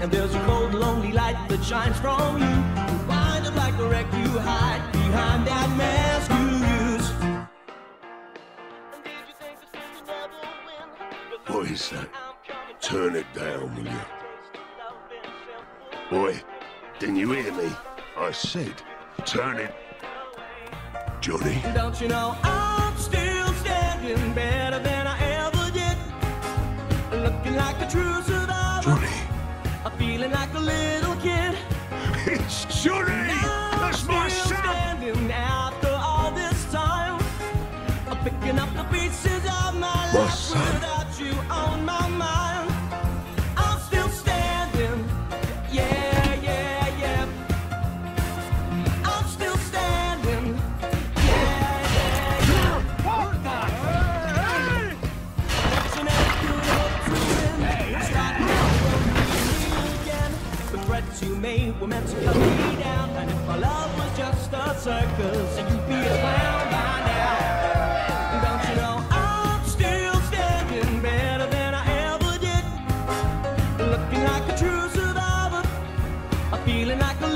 And there's a cold, lonely light that shines from you. You wind up like a wreck, you hide behind that mask you use. What is that? Turn it down, will you? Boy, didn't you hear me? I said, turn it. Johnny, Don't you know I'm still standing better than I ever did? Looking like a true survivor, Johnny, picking up the pieces of my, My life without you on my mind. I'm still standing. Yeah, yeah, yeah. I'm still standing. Yeah, yeah, yeah. Watching as you hope to win. Starting over me again. The threats you made were meant to cut me down. And if our love was just a circus, then you'd be a clown feeling like a